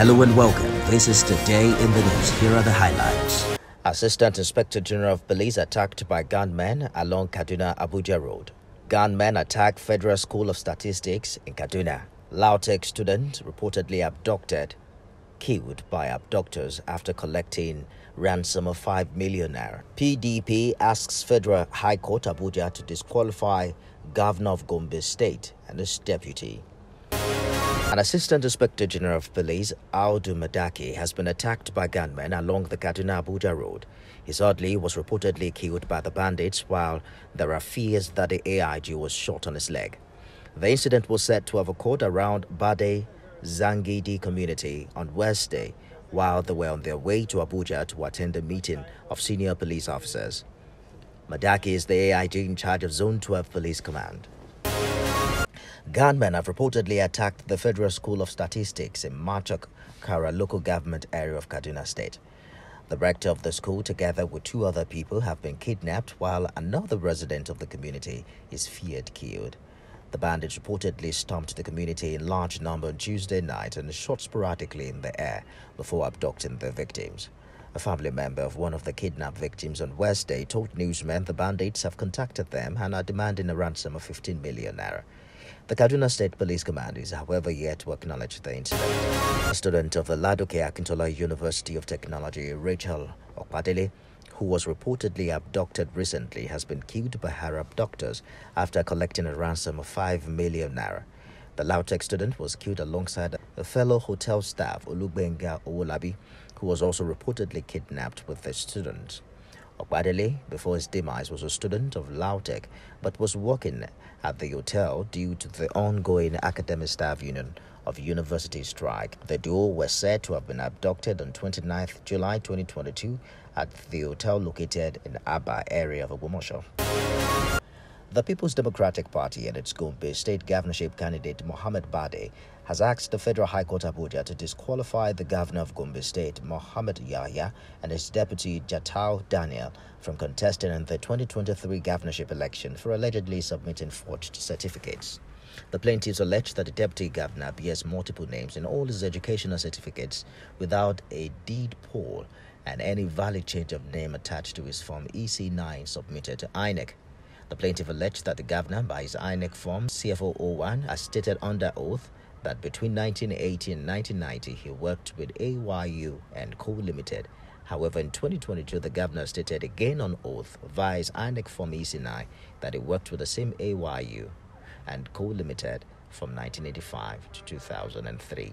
Hello and welcome. This is Today in the News. Here are the highlights. Assistant Inspector General of Police attacked by gunmen along Kaduna Abuja Road. Gunmen attack Federal School of Statistics in Kaduna. Lautech student reportedly abducted, killed by abductors after collecting ransom of 5 million naira. PDP asks Federal High Court Abuja to disqualify Governor of Gombe State and his deputy. An Assistant Inspector General of Police, Audu Madaki, has been attacked by gunmen along the Kaduna Abuja road. His orderly was reportedly killed by the bandits, while there are fears that the AIG was shot on his leg. The incident was said to have occurred around Bade Zangidi community on Wednesday, while they were on their way to Abuja to attend a meeting of senior police officers. Madaki is the AIG in charge of Zone 12 Police Command. Gunmen have reportedly attacked the Federal School of Statistics in Manchok Kaura local government area of Kaduna State. The rector of the school, together with two other people, have been kidnapped, while another resident of the community is feared killed. The bandits reportedly stomped the community in large number on Tuesday night and shot sporadically in the air before abducting the victims. A family member of one of the kidnapped victims on Wednesday told newsmen the bandits have contacted them and are demanding a ransom of 15 million naira. The Kaduna State Police Command is, however, yet to acknowledge the incident. A student of the Ladoke Akintola University of Technology, Rachel Opadele, who was reportedly abducted recently, has been killed by her abductors after collecting a ransom of 5 million naira. The Lautech student was killed alongside a fellow hotel staff, Olugbenga Owolabi, who was also reportedly kidnapped with the student. Opadele, before his demise, was a student of Lautech but was working at the hotel due to the ongoing academic staff union of university strike. The duo were said to have been abducted on 29th July 2022 at the hotel located in Aba area of Ogbomoso. The People's Democratic Party and its Gombe state governorship candidate Mohammed Barde has asked the Federal High Court Abuja to disqualify the governor of Gombe State, Mohammed Yahya, and his deputy Jatau Daniel from contesting in the 2023 governorship election for allegedly submitting forged certificates. The plaintiffs allege that the deputy governor bears multiple names in all his educational certificates without a deed poll and any valid change of name attached to his Form EC9 submitted to INEC. The plaintiff alleged that the governor, by his INEC form CF001, has stated under oath that between 1980 and 1990 he worked with AYU and Co. Limited. However, in 2022, the governor stated again on oath via his INEC form EC9 that he worked with the same AYU and Co. Limited from 1985 to 2003.